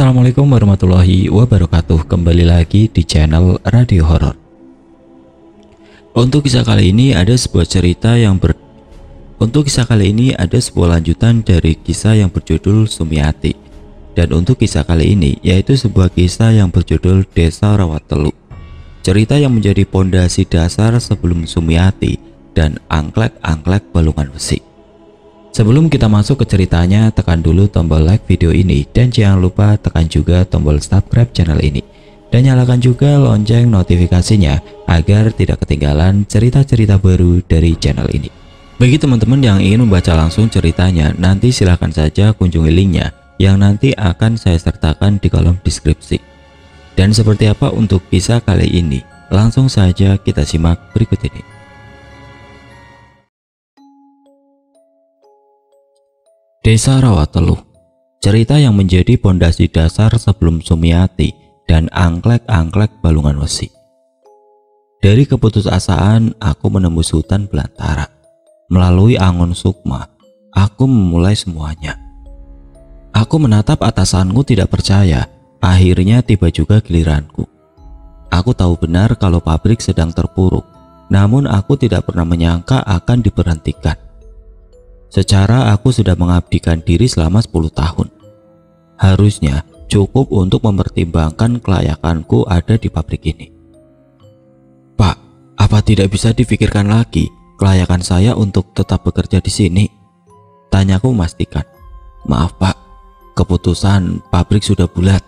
Assalamualaikum warahmatullahi wabarakatuh. Kembali lagi di channel Radio Horor. Untuk kisah kali ini ada sebuah cerita yang ber Untuk kisah kali ini ada sebuah lanjutan dari kisah yang berjudul Sumiati. Dan untuk kisah kali ini yaitu sebuah kisah yang berjudul Desa Rawatelu Cerita yang menjadi pondasi dasar sebelum Sumiati dan angklek-angklek balungan besi Sebelum kita masuk ke ceritanya, tekan dulu tombol like video ini dan jangan lupa tekan juga tombol subscribe channel ini. Dan nyalakan juga lonceng notifikasinya agar tidak ketinggalan cerita-cerita baru dari channel ini. Bagi teman-teman yang ingin membaca langsung ceritanya, nanti silahkan saja kunjungi linknya yang nanti akan saya sertakan di kolom deskripsi. Dan seperti apa untuk kisah kali ini? Langsung saja kita simak berikut ini. Desa Rawatelu Cerita yang menjadi pondasi dasar sebelum Sumiati dan angklek-angklek balungan wesi. Dari keputusasaan, aku menembus hutan belantara. Melalui angon sukma, aku memulai semuanya. Aku menatap atasanku tidak percaya, akhirnya tiba juga giliranku. Aku tahu benar kalau pabrik sedang terpuruk, namun aku tidak pernah menyangka akan diberhentikan. Secara aku sudah mengabdikan diri selama 10 tahun. Harusnya cukup untuk mempertimbangkan kelayakanku ada di pabrik ini. Pak, apa tidak bisa difikirkan lagi kelayakan saya untuk tetap bekerja di sini? Tanyaku memastikan. Maaf pak, keputusan pabrik sudah bulat.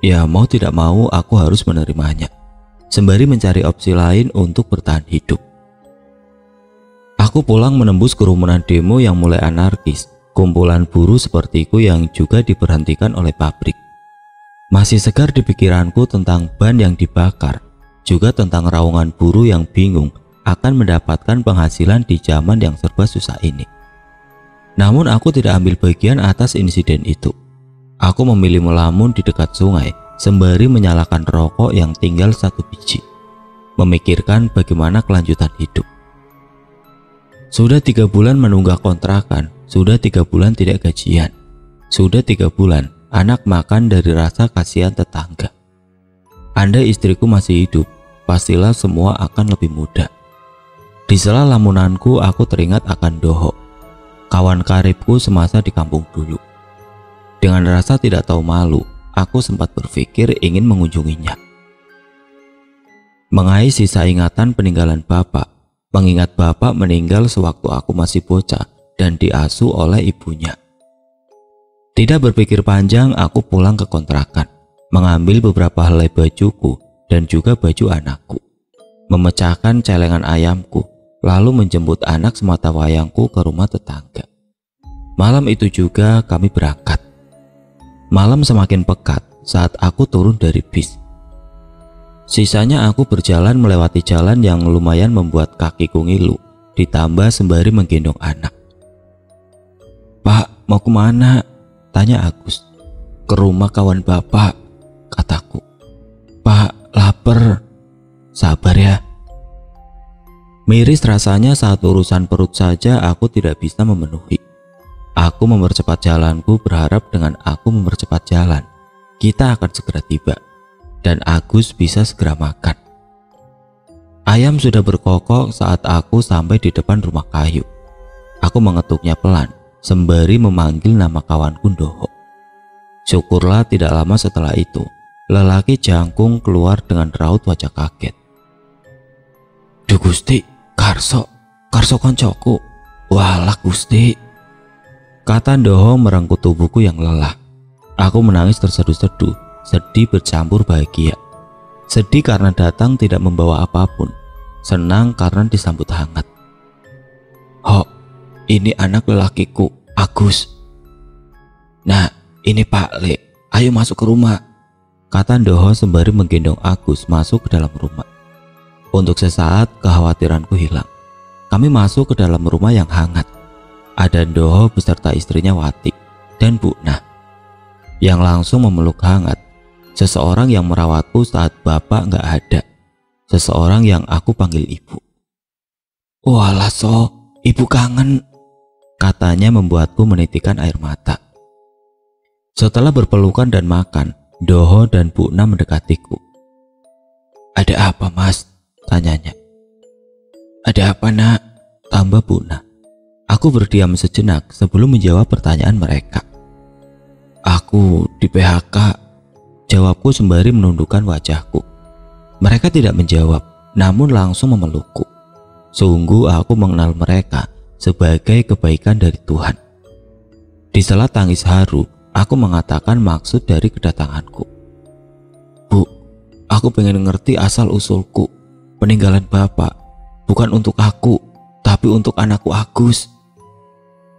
Ya mau tidak mau aku harus menerimanya. Sembari mencari opsi lain untuk bertahan hidup. Aku pulang menembus kerumunan demo yang mulai anarkis, kumpulan buruh sepertiku yang juga diberhentikan oleh pabrik. Masih segar di pikiranku tentang ban yang dibakar, juga tentang raungan buruh yang bingung akan mendapatkan penghasilan di zaman yang serba susah ini. Namun aku tidak ambil bagian atas insiden itu. Aku memilih melamun di dekat sungai sembari menyalakan rokok yang tinggal satu biji. Memikirkan bagaimana kelanjutan hidup. Sudah tiga bulan menunggak kontrakan, sudah tiga bulan tidak gajian, sudah tiga bulan anak makan dari rasa kasihan tetangga. Anda istriku masih hidup, pastilah semua akan lebih mudah. Di sela lamunanku aku teringat akan Doho, kawan karibku semasa di kampung dulu. Dengan rasa tidak tahu malu, aku sempat berpikir ingin mengunjunginya. Mengais sisa ingatan peninggalan bapak, mengingat bapak meninggal sewaktu aku masih bocah dan diasuh oleh ibunya. Tidak berpikir panjang, aku pulang ke kontrakan, mengambil beberapa helai bajuku dan juga baju anakku, memecahkan celengan ayamku, lalu menjemput anak semata wayangku ke rumah tetangga. Malam itu juga kami berangkat. Malam semakin pekat saat aku turun dari bis. Sisanya aku berjalan melewati jalan yang lumayan membuat kakiku ngilu, ditambah sembari menggendong anak. Pak, mau ke mana? Tanya Agus. Ke rumah kawan bapak, kataku. Pak, lapar. Sabar ya. Miris rasanya saat urusan perut saja aku tidak bisa memenuhi. Aku mempercepat jalanku berharap dengan aku mempercepat jalan, kita akan segera tiba dan Agus bisa segera makan. Ayam sudah berkokok saat aku sampai di depan rumah kayu. Aku mengetuknya pelan, sembari memanggil nama kawanku Doho. Syukurlah tidak lama setelah itu, lelaki jangkung keluar dengan raut wajah kaget. Duh Gusti, Karso, Karso koncoku, walah Gusti. Kata Doho merengkuh tubuhku yang lelah. Aku menangis terseduh-seduh sedih bercampur bahagia. Sedih karena datang tidak membawa apa pun, senang karena disambut hangat. Ho, ini anak lelakiku, Agus. Nah, ini Pak Le, ayo masuk ke rumah. Kata Doho sembari menggendong Agus masuk ke dalam rumah. Untuk sesaat kekhawatiranku hilang. Kami masuk ke dalam rumah yang hangat. Ada Doho beserta istrinya Wati dan Bu Nah yang langsung memeluk hangat Seseorang yang merawatku saat bapak nggak ada. Seseorang yang aku panggil ibu. Walah so, ibu kangen. Katanya membuatku menitikan air mata. Setelah berpelukan dan makan, Doho dan Bu Na mendekatiku. Ada apa mas? Tanyanya. Ada apa nak? Tambah Bu Na. Aku berdiam sejenak sebelum menjawab pertanyaan mereka. Aku di PHK, jawabku sembari menundukkan wajahku. Mereka tidak menjawab, namun langsung memelukku. Sungguh aku mengenal mereka sebagai kebaikan dari Tuhan. Di sela tangis haru, aku mengatakan maksud dari kedatanganku. Bu, aku pengen ngerti asal usulku. Peninggalan Bapak bukan untuk aku, tapi untuk anakku Agus.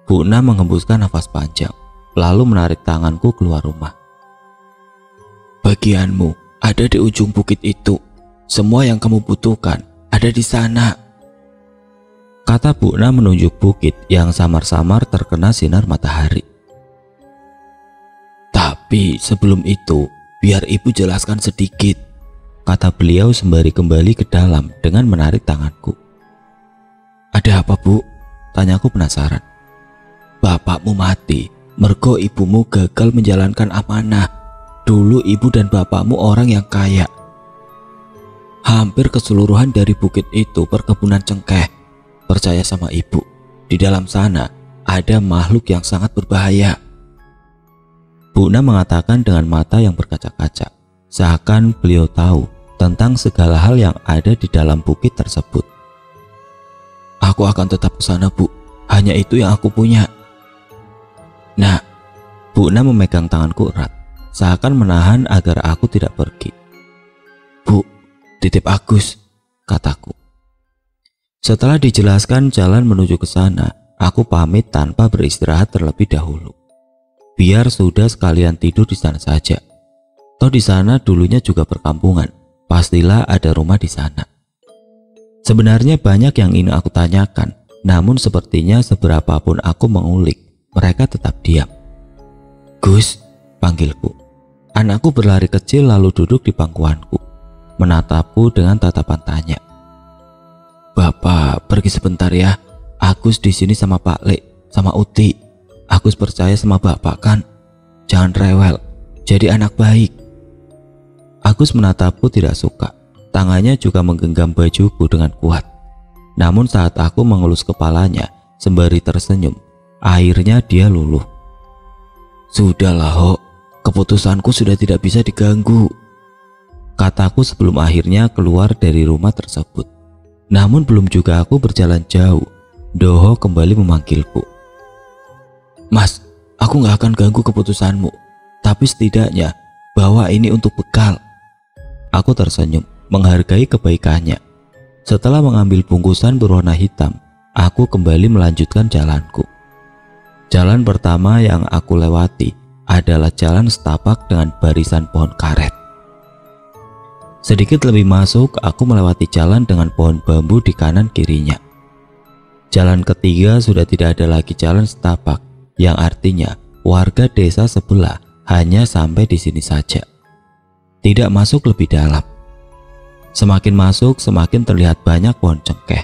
Bu Na mengembuskan nafas panjang, lalu menarik tanganku keluar rumah. Bagianmu ada di ujung bukit itu. Semua yang kamu butuhkan ada di sana. Kata Bu Na menunjuk bukit yang samar-samar terkena sinar matahari. Tapi sebelum itu, biar ibu jelaskan sedikit, kata beliau sembari kembali ke dalam dengan menarik tanganku. Ada apa bu? Tanyaku penasaran. Bapakmu mati, mergo ibumu gagal menjalankan amanah. Dulu ibu dan bapakmu orang yang kaya. Hampir keseluruhan dari bukit itu perkebunan cengkeh. Percaya sama ibu, di dalam sana ada makhluk yang sangat berbahaya. Bu Na mengatakan dengan mata yang berkaca-kaca, seakan beliau tahu tentang segala hal yang ada di dalam bukit tersebut. Aku akan tetap ke sana, Bu. Hanya itu yang aku punya. Nah, Bu Na memegang tanganku erat, seakan menahan agar aku tidak pergi. Bu, titip Agus, kataku. Setelah dijelaskan jalan menuju ke sana, aku pamit tanpa beristirahat terlebih dahulu. Biar sudah sekalian tidur di sana saja. Toh di sana dulunya juga perkampungan. Pastilah ada rumah di sana. Sebenarnya banyak yang ingin aku tanyakan, namun sepertinya seberapapun aku mengulik, mereka tetap diam. Gus, panggilku. Anakku berlari kecil lalu duduk di pangkuanku, menatapku dengan tatapan tanya. Bapak pergi sebentar ya. Agus di sini sama Pak Le, sama Uti. Agus percaya sama bapak kan? Jangan rewel, jadi anak baik. Agus menatapku tidak suka. Tangannya juga menggenggam bajuku dengan kuat. Namun saat aku mengelus kepalanya sembari tersenyum, akhirnya dia luluh. Sudahlah, Ho. Keputusanku sudah tidak bisa diganggu. Kataku sebelum akhirnya keluar dari rumah tersebut. Namun belum juga aku berjalan jauh, Doho kembali memanggilku. Mas, aku gak akan ganggu keputusanmu. Tapi setidaknya, bawa ini untuk bekal. Aku tersenyum, menghargai kebaikannya. Setelah mengambil bungkusan berwarna hitam, aku kembali melanjutkan jalanku. Jalan pertama yang aku lewati adalah jalan setapak dengan barisan pohon karet. Sedikit lebih masuk, aku melewati jalan dengan pohon bambu di kanan kirinya. Jalan ketiga sudah tidak ada lagi jalan setapak, yang artinya warga desa sebelah hanya sampai di sini saja. Tidak masuk lebih dalam. Semakin masuk, semakin terlihat banyak pohon cengkeh.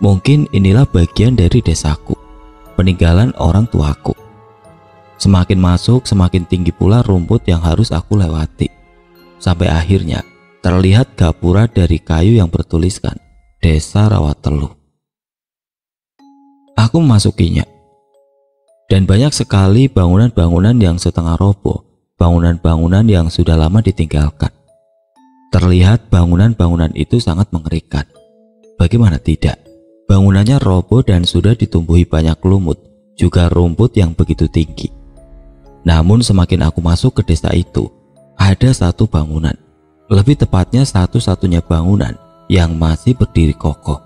Mungkin inilah bagian dari desaku, peninggalan orang tuaku. Semakin masuk, semakin tinggi pula rumput yang harus aku lewati. Sampai akhirnya terlihat gapura dari kayu yang bertuliskan Desa Rawatelu. Aku memasukinya dan banyak sekali bangunan-bangunan yang setengah roboh, bangunan-bangunan yang sudah lama ditinggalkan. Terlihat bangunan-bangunan itu sangat mengerikan. Bagaimana tidak? Bangunannya roboh dan sudah ditumbuhi banyak lumut, juga rumput yang begitu tinggi. Namun semakin aku masuk ke desa itu, ada satu bangunan, lebih tepatnya satu-satunya bangunan yang masih berdiri kokoh.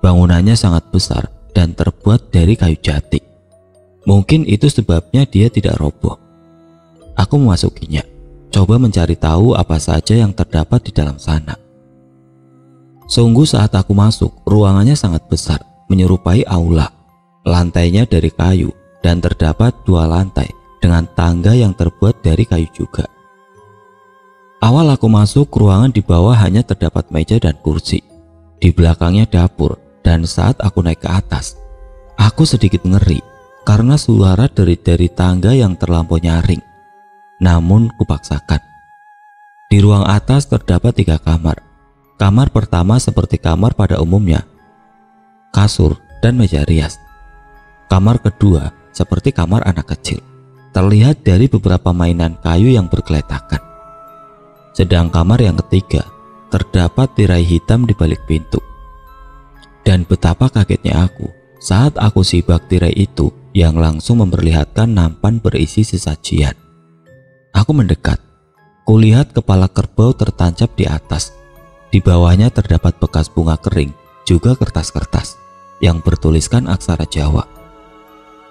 Bangunannya sangat besar dan terbuat dari kayu jati. Mungkin itu sebabnya dia tidak roboh. Aku memasukinya, coba mencari tahu apa saja yang terdapat di dalam sana. Sungguh saat aku masuk, ruangannya sangat besar, menyerupai aula. Lantainya dari kayu dan terdapat dua lantai dengan tangga yang terbuat dari kayu juga. Awal aku masuk, ruangan di bawah hanya terdapat meja dan kursi. Di belakangnya dapur dan saat aku naik ke atas, aku sedikit ngeri karena suara dari dari tangga yang terlampau nyaring. Namun kupaksakan. Di ruang atas terdapat tiga kamar. Kamar pertama seperti kamar pada umumnya, kasur dan meja rias. Kamar kedua seperti kamar anak kecil, terlihat dari beberapa mainan kayu yang bergeletakan. Sedang kamar yang ketiga terdapat tirai hitam di balik pintu. Dan betapa kagetnya aku saat aku sibak tirai itu yang langsung memperlihatkan nampan berisi sesajian. Aku mendekat. Kulihat kepala kerbau tertancap di atas. Di bawahnya terdapat bekas bunga kering, juga kertas-kertas yang bertuliskan aksara Jawa.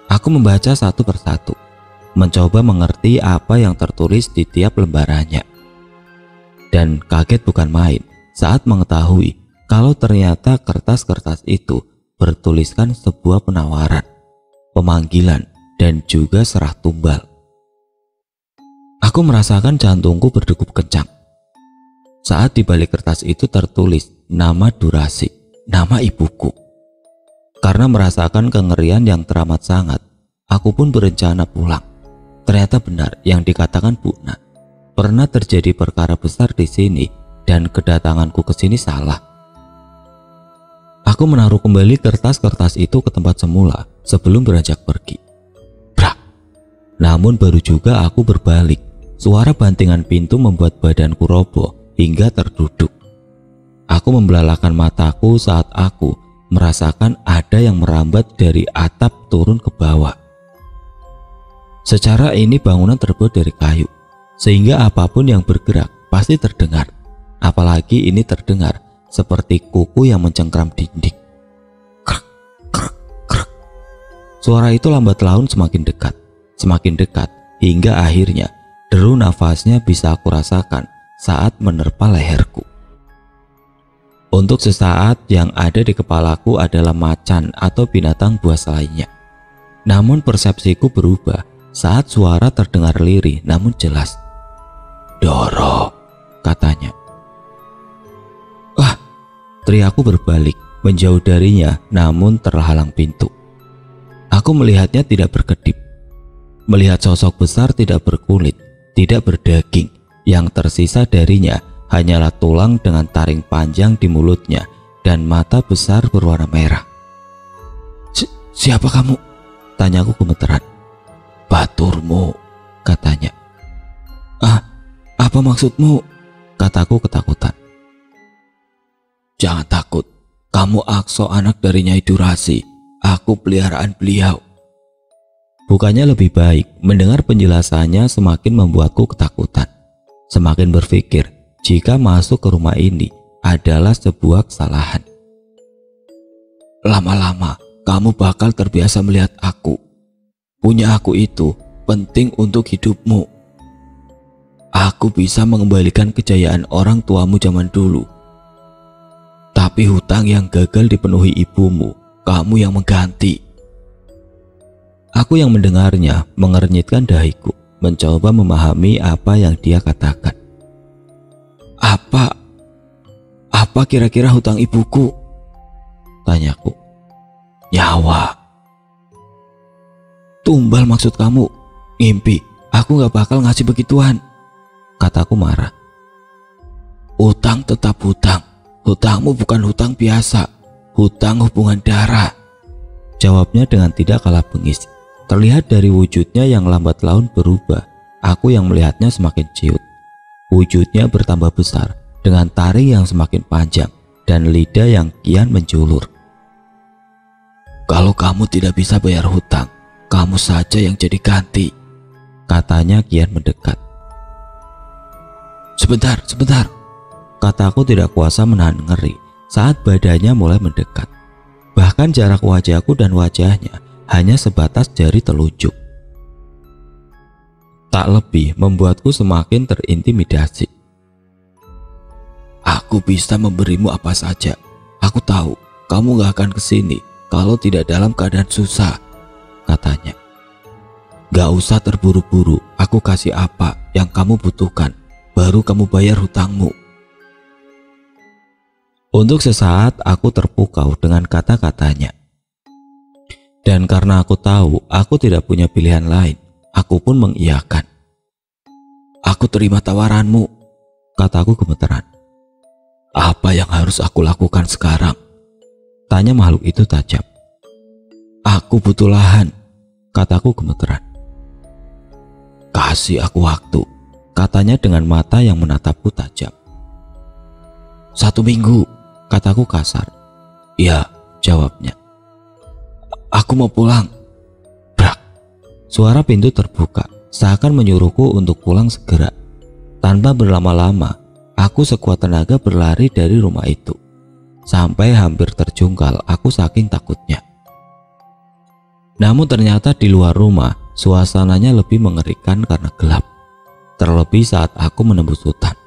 Aku membaca satu persatu, mencoba mengerti apa yang tertulis di tiap lembarannya dan kaget bukan main saat mengetahui kalau ternyata kertas-kertas itu bertuliskan sebuah penawaran, pemanggilan, dan juga serah tumbal. Aku merasakan jantungku berdegup kencang. Saat di balik kertas itu tertulis nama durasi, nama ibuku. Karena merasakan kengerian yang teramat sangat, aku pun berencana pulang. Ternyata benar yang dikatakan Bu Nat pernah terjadi perkara besar di sini dan kedatanganku ke sini salah. Aku menaruh kembali kertas-kertas itu ke tempat semula sebelum beranjak pergi. Brak! Namun baru juga aku berbalik, suara bantingan pintu membuat badanku roboh hingga terduduk. Aku membelalakan mataku saat aku merasakan ada yang merambat dari atap turun ke bawah. Secara ini bangunan terbuat dari kayu, sehingga apa pun yang bergerak pasti terdengar. Apalagi ini terdengar seperti kuku yang mencengkram dinding. Krek, krek, krek. Suara itu lambat laun semakin dekat, semakin dekat hingga akhirnya deru nafasnya bisa aku rasakan saat menerpa leherku. Untuk sesaat yang ada di kepalaku adalah macan atau binatang buas lainnya. Namun persepsiku berubah saat suara terdengar lirih namun jelas. Doro, katanya. Wah, teriaku berbalik, menjauh darinya namun terhalang pintu. Aku melihatnya tidak berkedip. Melihat sosok besar tidak berkulit, tidak berdaging, yang tersisa darinya hanyalah tulang dengan taring panjang di mulutnya dan mata besar berwarna merah. Si siapa kamu? Tanyaku gemeteran. Baturmu, katanya. Ah, apa maksudmu? Kataku ketakutan. Jangan takut. Kamu Akso anak dari Nyai Durasi. Aku peliharaan beliau. Bukannya lebih baik, mendengar penjelasannya semakin membuatku ketakutan. Semakin berpikir jika masuk ke rumah ini adalah sebuah kesalahan. Lama-lama kamu bakal terbiasa melihat aku. Punya aku itu penting untuk hidupmu. Aku bisa mengembalikan kejayaan orang tuamu zaman dulu. Tapi hutang yang gagal dipenuhi ibumu, kamu yang mengganti. Aku yang mendengarnya mengernyitkan dahiku, mencoba memahami apa yang dia katakan. Apa? Apa kira-kira hutang ibuku? Tanyaku. Nyawa. Tumbal maksud kamu? Ngimpi, aku gak bakal ngasih begituan kataku marah. Hutang tetap hutang. Hutangmu bukan hutang biasa. Hutang hubungan darah. Jawabnya dengan tidak kalah bengis. Terlihat dari wujudnya yang lambat laun berubah. Aku yang melihatnya semakin ciut. Wujudnya bertambah besar dengan taring yang semakin panjang dan lidah yang kian menjulur. Kalau kamu tidak bisa bayar hutang, kamu saja yang jadi ganti. Katanya kian mendekat. Sebentar, sebentar. Kataku tidak kuasa menahan ngeri saat badannya mulai mendekat. Bahkan jarak wajahku dan wajahnya hanya sebatas jari telunjuk. Tak lebih membuatku semakin terintimidasi. Aku bisa memberimu apa saja. Aku tahu kamu gak akan ke sini kalau tidak dalam keadaan susah, katanya. Gak usah terburu-buru, aku kasih apa yang kamu butuhkan baru kamu bayar hutangmu. Untuk sesaat aku terpukau dengan kata-katanya. Dan karena aku tahu aku tidak punya pilihan lain, aku pun mengiyakan. Aku terima tawaranmu, kataku gemeteran. Apa yang harus aku lakukan sekarang? Tanya makhluk itu tajam. Aku butuh lahan, kataku gemeteran. Kasih aku waktu, katanya dengan mata yang menatapku tajam. Satu minggu, kataku kasar. Ya, jawabnya. Aku mau pulang. Suara pintu terbuka, seakan menyuruhku untuk pulang segera. Tanpa berlama-lama, aku sekuat tenaga berlari dari rumah itu. Sampai hampir terjungkal aku saking takutnya. Namun ternyata di luar rumah, suasananya lebih mengerikan karena gelap. Terlebih saat aku menembus hutan.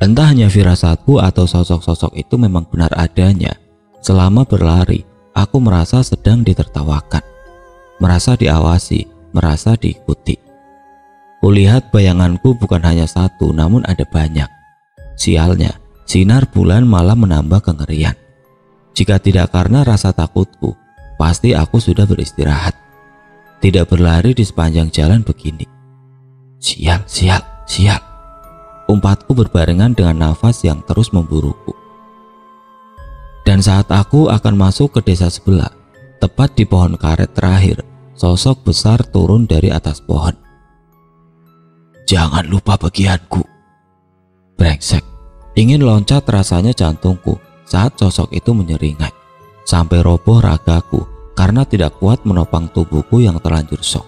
Entah hanya firasatku atau sosok-sosok itu memang benar adanya. Selama berlari, aku merasa sedang ditertawakan, merasa diawasi, merasa diikuti. Kulihat bayanganku bukan hanya satu, namun ada banyak. Sialnya, sinar bulan malah menambah kengerian. Jika tidak karena rasa takutku, pasti aku sudah beristirahat. Tidak berlari di sepanjang jalan begini. Sial, sial, sial. Umpatku berbarengan dengan nafas yang terus memburuku. Dan saat aku akan masuk ke desa sebelah, tepat di pohon karet terakhir, sosok besar turun dari atas pohon. Jangan lupa bagianku. Brengsek, ingin loncat rasanya jantungku saat sosok itu menyeringai. Sampai roboh ragaku karena tidak kuat menopang tubuhku yang terlanjur sok.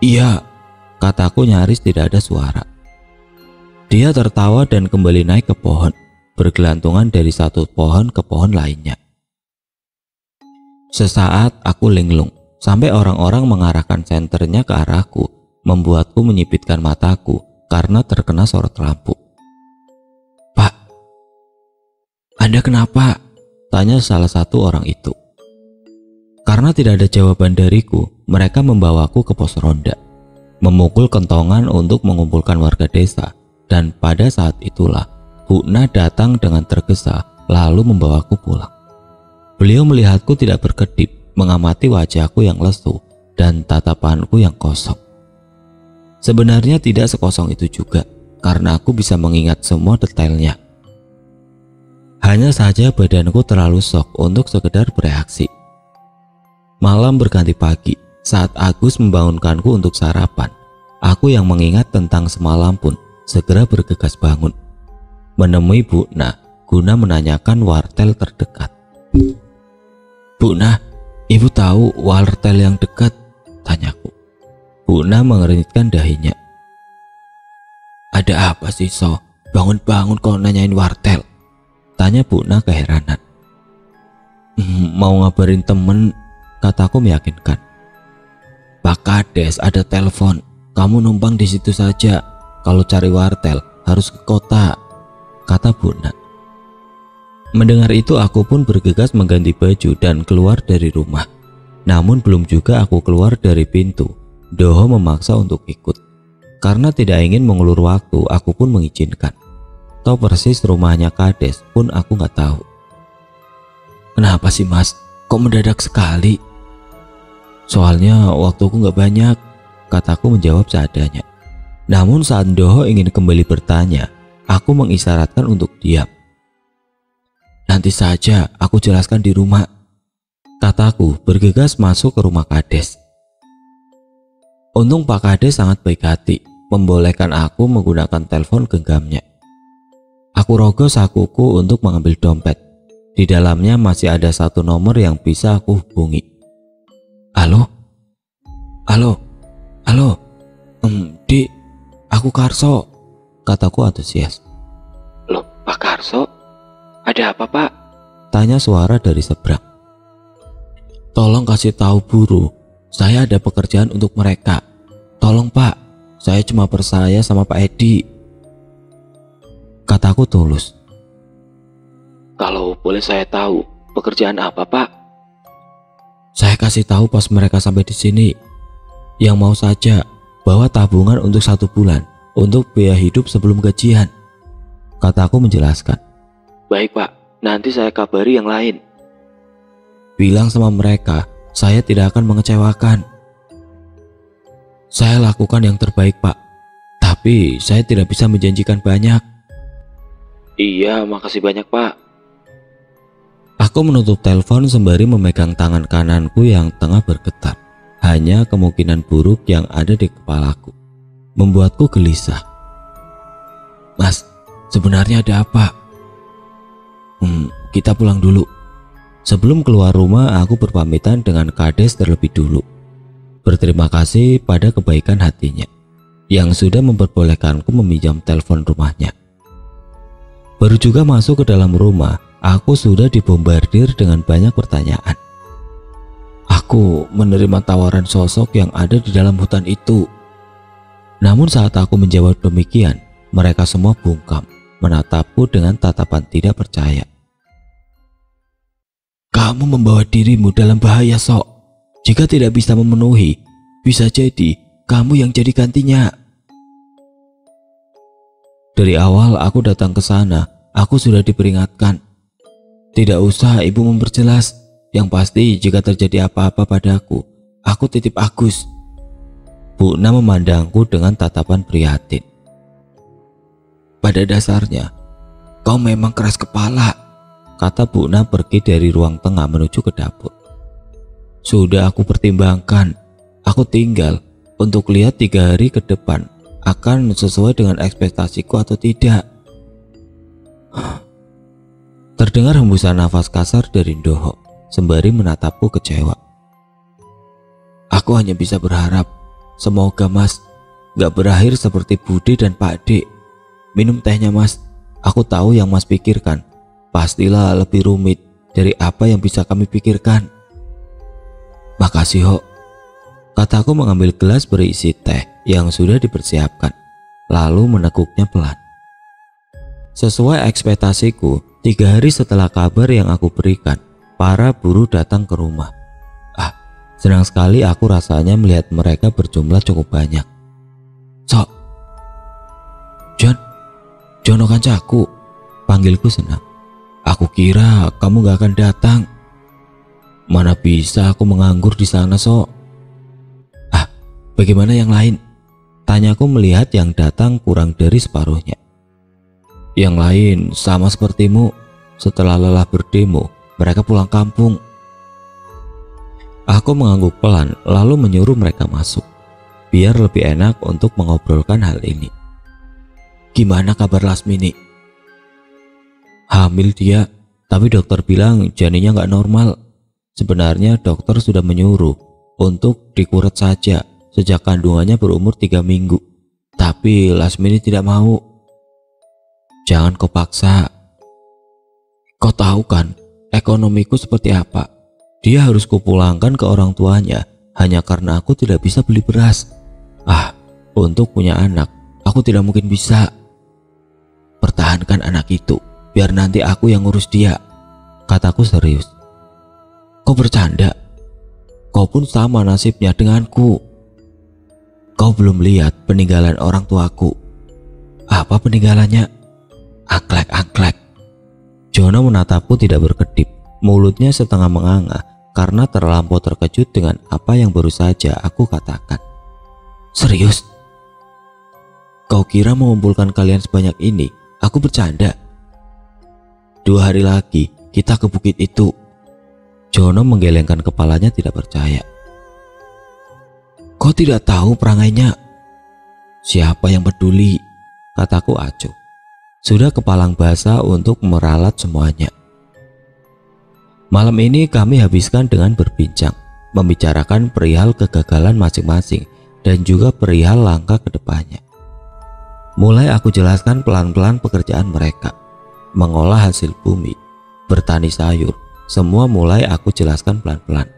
iya, kataku nyaris tidak ada suara. Dia tertawa dan kembali naik ke pohon bergelantungan dari satu pohon ke pohon lainnya. Sesaat aku linglung, sampai orang-orang mengarahkan senternya ke arahku, membuatku menyipitkan mataku karena terkena sorot lampu. Pak, Anda kenapa? Tanya salah satu orang itu. Karena tidak ada jawaban dariku, mereka membawaku ke pos ronda, memukul kentongan untuk mengumpulkan warga desa, dan pada saat itulah Bukna datang dengan tergesa lalu membawaku pulang. Beliau melihatku tidak berkedip, mengamati wajahku yang lesu dan tatapanku yang kosong. Sebenarnya tidak sekosong itu juga, karena aku bisa mengingat semua detailnya. Hanya saja badanku terlalu sok untuk sekedar bereaksi. Malam berganti pagi, saat Agus membangunkanku untuk sarapan, aku yang mengingat tentang semalam pun segera bergegas bangun menemui Bu Na guna menanyakan wartel terdekat. Bu Na, ibu tahu wartel yang dekat? Tanyaku. Bu Na mengeringitkan dahinya. Ada apa sih so? Bangun-bangun kau nanyain wartel? Tanya Bu Na keheranan. Hmm, mau ngabarin temen, kataku meyakinkan. Pak Kades ada telepon, kamu numpang di situ saja. Kalau cari wartel harus ke kota kata Bunda. Mendengar itu aku pun bergegas mengganti baju dan keluar dari rumah. Namun belum juga aku keluar dari pintu, Doho memaksa untuk ikut. Karena tidak ingin mengulur waktu, aku pun mengizinkan. Tahu persis rumahnya Kades pun aku nggak tahu. Kenapa sih mas? Kok mendadak sekali? Soalnya waktuku nggak banyak, kataku menjawab seadanya. Namun saat Doho ingin kembali bertanya, Aku mengisyaratkan untuk diam. Nanti saja aku jelaskan di rumah. Kataku bergegas masuk ke rumah Kades. Untung Pak Kades sangat baik hati, membolehkan aku menggunakan telepon genggamnya. Aku rogoh sakuku untuk mengambil dompet. Di dalamnya masih ada satu nomor yang bisa aku hubungi. Halo? Halo? Halo? Um, di, aku Karso kataku antusias. Loh, Pak Karso? Ada apa, Pak? Tanya suara dari seberang. Tolong kasih tahu buru, saya ada pekerjaan untuk mereka. Tolong, Pak, saya cuma percaya sama Pak Edi. Kataku tulus. Kalau boleh saya tahu, pekerjaan apa, Pak? Saya kasih tahu pas mereka sampai di sini. Yang mau saja bawa tabungan untuk satu bulan untuk biaya hidup sebelum gajian. Kataku menjelaskan. Baik pak, nanti saya kabari yang lain. Bilang sama mereka, saya tidak akan mengecewakan. Saya lakukan yang terbaik, Pak. Tapi saya tidak bisa menjanjikan banyak. Iya, makasih banyak, Pak. Aku menutup telepon sembari memegang tangan kananku yang tengah bergetar. Hanya kemungkinan buruk yang ada di kepalaku membuatku gelisah. Mas, sebenarnya ada apa? Hmm, kita pulang dulu. Sebelum keluar rumah, aku berpamitan dengan Kades terlebih dulu. Berterima kasih pada kebaikan hatinya yang sudah memperbolehkanku meminjam telepon rumahnya. Baru juga masuk ke dalam rumah, aku sudah dibombardir dengan banyak pertanyaan. Aku menerima tawaran sosok yang ada di dalam hutan itu. Namun saat aku menjawab demikian, mereka semua bungkam, menatapku dengan tatapan tidak percaya. Kamu membawa dirimu dalam bahaya sok. Jika tidak bisa memenuhi, bisa jadi kamu yang jadi gantinya. Dari awal aku datang ke sana, aku sudah diperingatkan. Tidak usah ibu memperjelas, yang pasti jika terjadi apa-apa padaku, aku titip Agus. Bu Na memandangku dengan tatapan prihatin. Pada dasarnya, kau memang keras kepala kata Bu Na pergi dari ruang tengah menuju ke dapur. Sudah aku pertimbangkan, aku tinggal untuk lihat tiga hari ke depan akan sesuai dengan ekspektasiku atau tidak. Terdengar hembusan nafas kasar dari Ndoho sembari menatapku kecewa. Aku hanya bisa berharap semoga mas gak berakhir seperti Budi dan Pak D. Minum tehnya mas, aku tahu yang mas pikirkan pastilah lebih rumit dari apa yang bisa kami pikirkan. Makasih, Ho. Kataku mengambil gelas berisi teh yang sudah dipersiapkan, lalu meneguknya pelan. Sesuai ekspektasiku, tiga hari setelah kabar yang aku berikan, para buruh datang ke rumah. Ah, senang sekali aku rasanya melihat mereka berjumlah cukup banyak. Sok, John, John kancaku, panggilku senang. Aku kira kamu gak akan datang. Mana bisa aku menganggur di sana, so? Ah, bagaimana yang lain? Tanyaku melihat yang datang kurang dari separuhnya. Yang lain sama sepertimu, setelah lelah berdemo, mereka pulang kampung. Aku mengangguk pelan lalu menyuruh mereka masuk, biar lebih enak untuk mengobrolkan hal ini. Gimana kabar Lasmini? Hamil dia, tapi dokter bilang janinnya nggak normal. Sebenarnya dokter sudah menyuruh untuk dikuret saja sejak kandungannya berumur tiga minggu. Tapi Lasmini tidak mau. Jangan kau paksa. Kau tahu kan ekonomiku seperti apa? Dia harus kupulangkan ke orang tuanya hanya karena aku tidak bisa beli beras. Ah, untuk punya anak, aku tidak mungkin bisa. Pertahankan anak itu biar nanti aku yang ngurus dia. Kataku serius. Kau bercanda? Kau pun sama nasibnya denganku. Kau belum lihat peninggalan orang tuaku. Apa peninggalannya? Angklek-angklek. Jono menatapku tidak berkedip. Mulutnya setengah menganga karena terlampau terkejut dengan apa yang baru saja aku katakan. Serius? Kau kira mengumpulkan kalian sebanyak ini? Aku bercanda. Dua hari lagi kita ke bukit itu. Jono menggelengkan kepalanya tidak percaya. Kau tidak tahu perangainya? Siapa yang peduli? Kataku acuh. Sudah kepalang basah untuk meralat semuanya. Malam ini kami habiskan dengan berbincang, membicarakan perihal kegagalan masing-masing dan juga perihal langkah ke depannya. Mulai aku jelaskan pelan-pelan pekerjaan mereka mengolah hasil bumi, bertani sayur, semua mulai aku jelaskan pelan-pelan.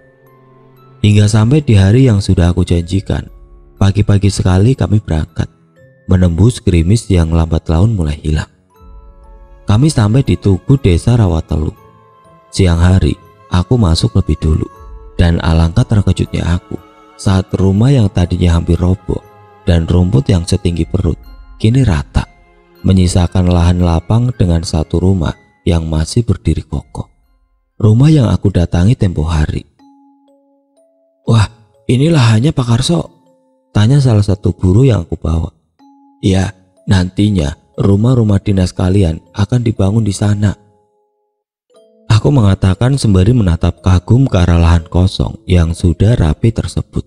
Hingga sampai di hari yang sudah aku janjikan, pagi-pagi sekali kami berangkat, menembus gerimis yang lambat laun mulai hilang. Kami sampai di Tugu Desa Rawatelu. Siang hari, aku masuk lebih dulu, dan alangkah terkejutnya aku saat rumah yang tadinya hampir roboh dan rumput yang setinggi perut kini rata menyisakan lahan lapang dengan satu rumah yang masih berdiri kokoh. rumah yang aku datangi tempo hari. Wah, inilah hanya Pak Karso. Tanya salah satu guru yang aku bawa. Ya, nantinya rumah-rumah dinas kalian akan dibangun di sana. Aku mengatakan sembari menatap kagum ke arah lahan kosong yang sudah rapi tersebut.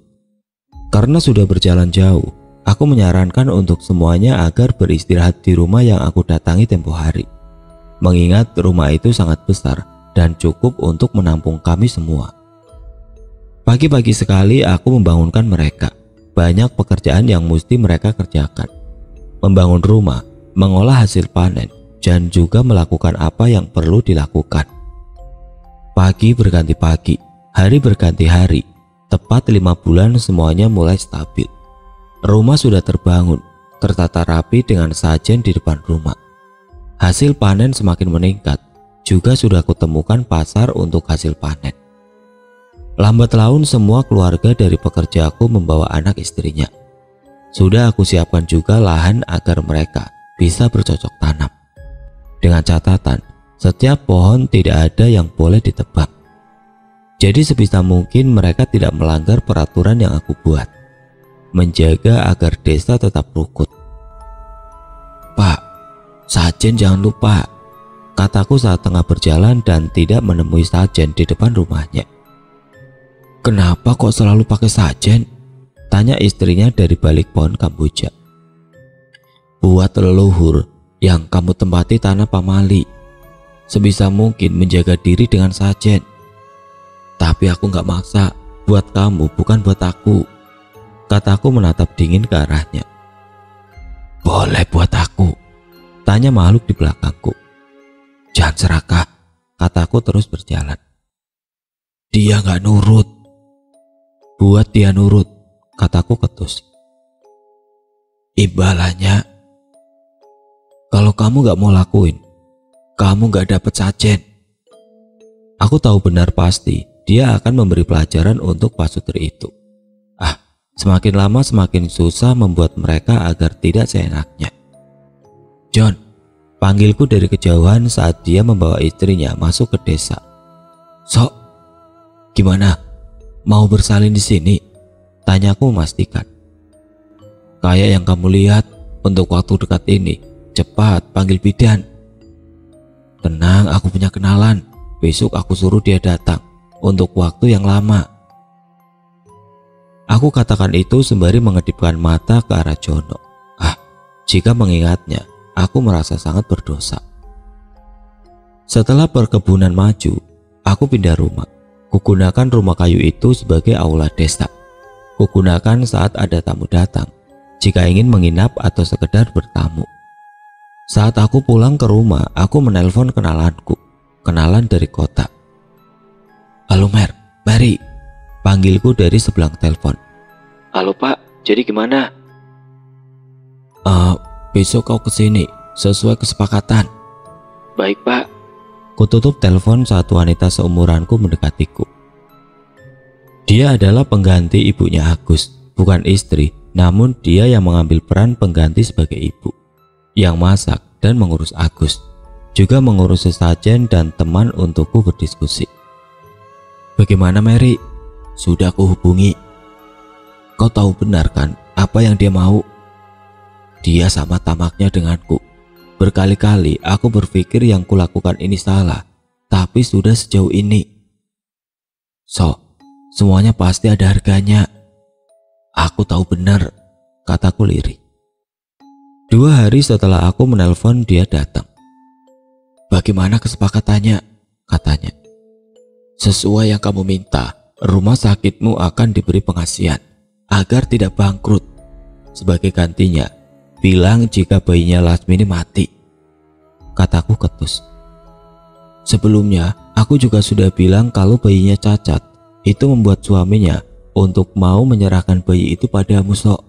Karena sudah berjalan jauh, aku menyarankan untuk semuanya agar beristirahat di rumah yang aku datangi tempo hari. Mengingat rumah itu sangat besar dan cukup untuk menampung kami semua. Pagi-pagi sekali aku membangunkan mereka. Banyak pekerjaan yang mesti mereka kerjakan. Membangun rumah, mengolah hasil panen, dan juga melakukan apa yang perlu dilakukan. Pagi berganti pagi, hari berganti hari, tepat lima bulan semuanya mulai stabil. Rumah sudah terbangun, tertata rapi dengan sajen di depan rumah. Hasil panen semakin meningkat, juga sudah kutemukan pasar untuk hasil panen. Lambat laun semua keluarga dari pekerjaku membawa anak istrinya. Sudah aku siapkan juga lahan agar mereka bisa bercocok tanam. Dengan catatan, setiap pohon tidak ada yang boleh ditebang. Jadi sebisa mungkin mereka tidak melanggar peraturan yang aku buat. Menjaga agar desa tetap rukun. Pak, sajen jangan lupa. Kataku saat tengah berjalan dan tidak menemui sajen di depan rumahnya. Kenapa kok selalu pakai sajen? Tanya istrinya dari balik pohon kamboja. Buat leluhur yang kamu tempati tanah pamali sebisa mungkin menjaga diri dengan sajen. Tapi aku gak maksa, buat kamu bukan buat aku. Kataku menatap dingin ke arahnya. Boleh buat aku, tanya makhluk di belakangku. Jangan serakah, kataku terus berjalan. Dia gak nurut. Buat dia nurut, kataku ketus. Imbalannya, kalau kamu gak mau lakuin, kamu gak dapat sajen. Aku tahu benar pasti dia akan memberi pelajaran untuk pasutri itu. Semakin lama semakin susah membuat mereka agar tidak seenaknya. John, panggilku dari kejauhan saat dia membawa istrinya masuk ke desa. Sok, gimana? Mau bersalin di sini? Tanyaku memastikan. Kayak yang kamu lihat, untuk waktu dekat ini, cepat panggil bidan. Tenang, aku punya kenalan. Besok aku suruh dia datang untuk waktu yang lama. Aku katakan itu sembari mengedipkan mata ke arah Jono. Ah, jika mengingatnya, aku merasa sangat berdosa. Setelah perkebunan maju, aku pindah rumah. Kugunakan rumah kayu itu sebagai aula desa. Kugunakan saat ada tamu datang, jika ingin menginap atau sekedar bertamu. Saat aku pulang ke rumah, aku menelpon kenalanku, kenalan dari kota. Halo Mer, Mary, panggilku dari sebelah telepon. Halo Pak, jadi gimana? Uh, besok kau ke sini, sesuai kesepakatan. Baik Pak. Kututup telepon saat wanita seumuranku mendekatiku. Dia adalah pengganti ibunya Agus, bukan istri, namun dia yang mengambil peran pengganti sebagai ibu yang masak dan mengurus Agus, juga mengurus sesajen dan teman untukku berdiskusi. Bagaimana Mary? Sudah aku hubungi. Kau tahu benar kan apa yang dia mau? Dia sama tamaknya denganku. Berkali-kali aku berpikir yang kulakukan ini salah, tapi sudah sejauh ini. So, semuanya pasti ada harganya. Aku tahu benar, kataku lirik. Dua hari setelah aku menelpon dia datang. Bagaimana kesepakatannya? Katanya. Sesuai yang kamu minta, rumah sakitmu akan diberi pengasihan agar tidak bangkrut. Sebagai gantinya, bilang jika bayinya Lasmini mati. Kataku ketus. Sebelumnya, aku juga sudah bilang kalau bayinya cacat. Itu membuat suaminya untuk mau menyerahkan bayi itu padamu sok.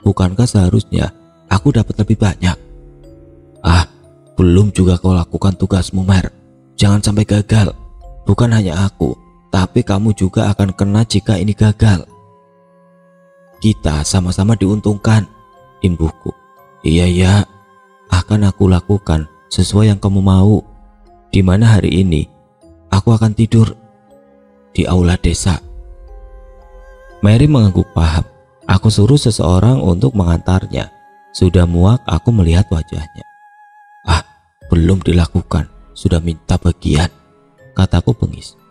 Bukankah seharusnya aku dapat lebih banyak. Ah, belum juga kau lakukan tugasmu, Mer. Jangan sampai gagal. Bukan hanya aku, tapi kamu juga akan kena jika ini gagal. Kita sama-sama diuntungkan, imbuhku. Iya ya, akan aku lakukan sesuai yang kamu mau. Di mana hari ini aku akan tidur di aula desa. Mary mengangguk paham. Aku suruh seseorang untuk mengantarnya. Sudah muak aku melihat wajahnya. Ah, belum dilakukan. Sudah minta bagian. Kataku bengis.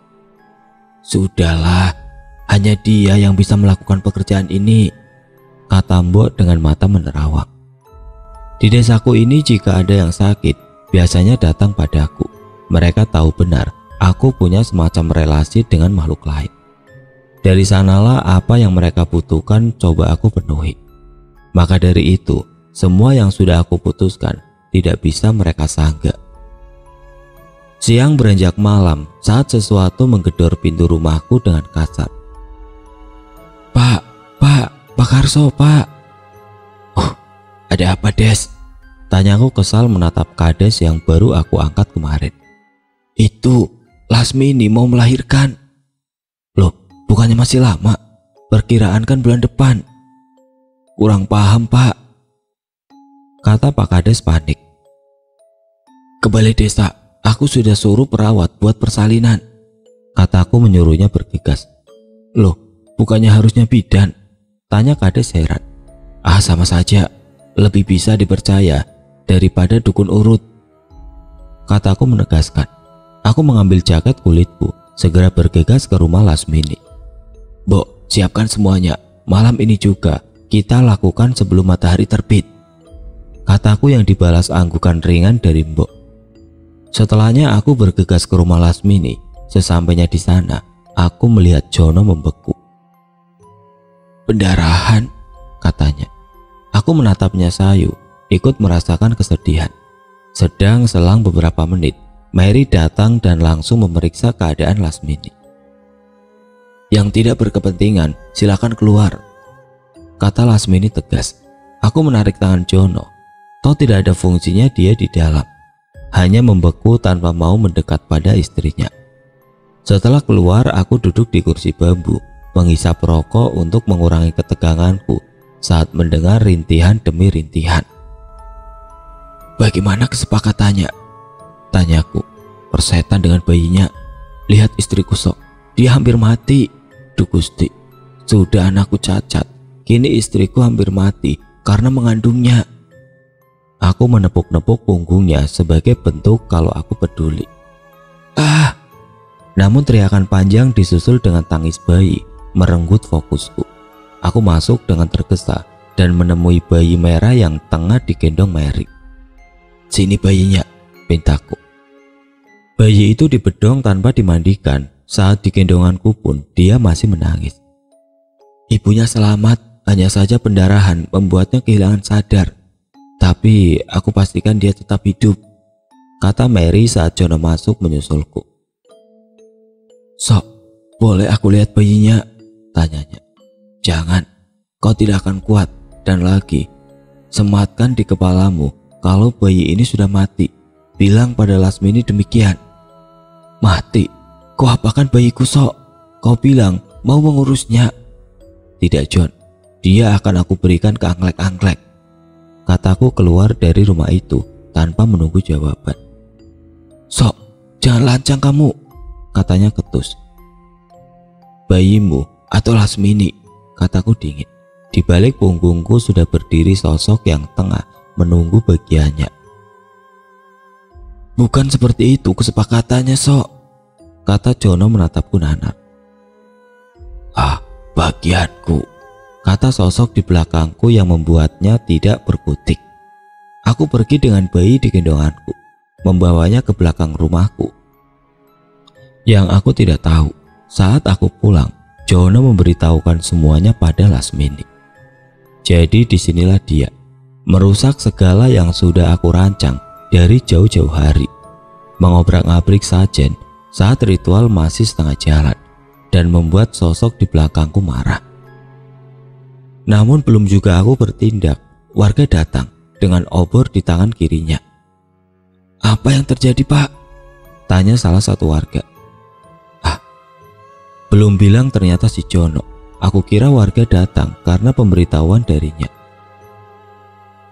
Sudahlah, hanya dia yang bisa melakukan pekerjaan ini. Kata Mbok dengan mata menerawang. Di desaku ini jika ada yang sakit, biasanya datang padaku. Mereka tahu benar aku punya semacam relasi dengan makhluk lain. Dari sanalah apa yang mereka butuhkan coba aku penuhi. Maka dari itu, semua yang sudah aku putuskan tidak bisa mereka sanggah. Siang beranjak malam saat sesuatu menggedor pintu rumahku dengan kasar. Pak, Pak, Pak Karso, Pak. Oh, ada apa Des? Tanyaku kesal menatap kades yang baru aku angkat kemarin. Itu, Lasmini mau melahirkan. Bukannya masih lama? Perkiraan kan bulan depan. Kurang paham, Pak. Kata Pak Kades panik. Ke balai desa, aku sudah suruh perawat buat persalinan. Kataku menyuruhnya bergegas. Loh, bukannya harusnya bidan? Tanya Kades heran. Ah, sama saja. Lebih bisa dipercaya daripada dukun urut. Kataku menegaskan. Aku mengambil jaket kulitku, segera bergegas ke rumah Lasmini. Bok, siapkan semuanya. Malam ini juga kita lakukan sebelum matahari terbit. Kataku yang dibalas anggukan ringan dari Mbok. Setelahnya aku bergegas ke rumah Lasmini. Sesampainya di sana, aku melihat Jono membeku. Pendarahan, katanya. Aku menatapnya sayu, ikut merasakan kesedihan. Sedang selang beberapa menit, Mary datang dan langsung memeriksa keadaan Lasmini. Yang tidak berkepentingan, silakan keluar. Kata Lasmini tegas. Aku menarik tangan Jono. Toh tidak ada fungsinya dia di dalam. Hanya membeku tanpa mau mendekat pada istrinya. Setelah keluar, aku duduk di kursi bambu, menghisap rokok untuk mengurangi keteganganku saat mendengar rintihan demi rintihan. Bagaimana kesepakatannya? Tanyaku. Persetan dengan bayinya. Lihat istriku sok. Dia hampir mati. Duh sudah anakku cacat. Kini istriku hampir mati karena mengandungnya. Aku menepuk-nepuk punggungnya sebagai bentuk kalau aku peduli. Ah! Namun teriakan panjang disusul dengan tangis bayi merenggut fokusku. Aku masuk dengan tergesa dan menemui bayi merah yang tengah digendong Mary. Sini bayinya, pintaku. Bayi itu dibedong tanpa dimandikan saat digendonganku pun dia masih menangis. Ibunya selamat, hanya saja pendarahan membuatnya kehilangan sadar. Tapi aku pastikan dia tetap hidup, kata Mary saat Jono masuk menyusulku. Sok, boleh aku lihat bayinya? Tanyanya. Jangan, kau tidak akan kuat. Dan lagi, sematkan di kepalamu kalau bayi ini sudah mati. Bilang pada Lasmini demikian. Mati, Kau apakan bayiku sok? Kau bilang mau mengurusnya. Tidak John, dia akan aku berikan ke angklek-angklek. Kataku keluar dari rumah itu tanpa menunggu jawaban. Sok, jangan lancang kamu, katanya ketus. Bayimu atau Lasmini, kataku dingin. Di balik punggungku sudah berdiri sosok yang tengah menunggu bagiannya. Bukan seperti itu kesepakatannya, Sok kata Jono menatapku nanar. Ah, bagianku, kata sosok di belakangku yang membuatnya tidak berkutik. Aku pergi dengan bayi di gendonganku, membawanya ke belakang rumahku. Yang aku tidak tahu, saat aku pulang, Jono memberitahukan semuanya pada Lasmini. Jadi di sinilah dia, merusak segala yang sudah aku rancang dari jauh-jauh hari. Mengobrak-abrik sajen saat ritual masih setengah jalan dan membuat sosok di belakangku marah. Namun belum juga aku bertindak, warga datang dengan obor di tangan kirinya. Apa yang terjadi pak? Tanya salah satu warga. Ah, belum bilang ternyata si Jono. Aku kira warga datang karena pemberitahuan darinya.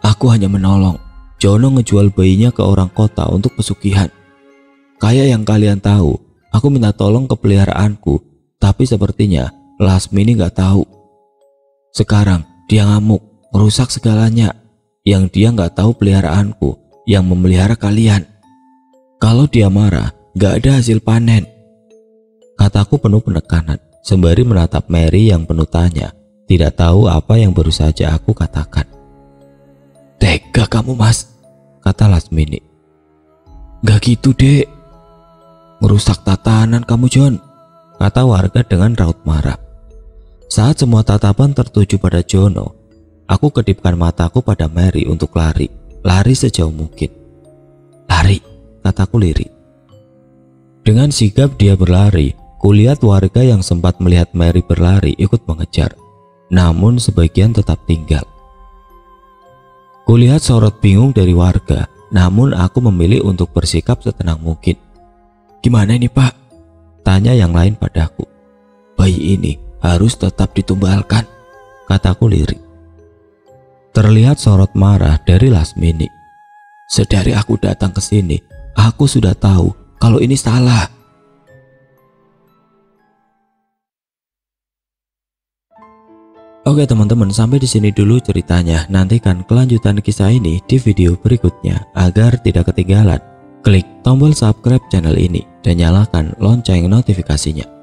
Aku hanya menolong. Jono ngejual bayinya ke orang kota untuk pesugihan. Kayak yang kalian tahu, Aku minta tolong ke peliharaanku, tapi sepertinya Lasmini nggak tahu. Sekarang dia ngamuk, merusak segalanya. Yang dia nggak tahu peliharaanku yang memelihara kalian. Kalau dia marah, nggak ada hasil panen. Kataku penuh penekanan, sembari menatap Mary yang penuh tanya, tidak tahu apa yang baru saja aku katakan. Tega kamu mas, kata Lasmini. Gak gitu dek, Merusak tatanan kamu John, kata warga dengan raut marah. Saat semua tatapan tertuju pada Jono, aku kedipkan mataku pada Mary untuk lari, lari sejauh mungkin. Lari, kataku lirik. Dengan sigap dia berlari, kulihat warga yang sempat melihat Mary berlari ikut mengejar, namun sebagian tetap tinggal. Kulihat sorot bingung dari warga, namun aku memilih untuk bersikap setenang mungkin. Gimana ini pak? Tanya yang lain padaku. Bayi ini harus tetap ditumbalkan, kataku lirik. Terlihat sorot marah dari Lasmini. Sedari aku datang ke sini, aku sudah tahu kalau ini salah. Oke teman-teman, sampai di sini dulu ceritanya. Nantikan kelanjutan kisah ini di video berikutnya agar tidak ketinggalan. Klik tombol subscribe channel ini dan nyalakan lonceng notifikasinya.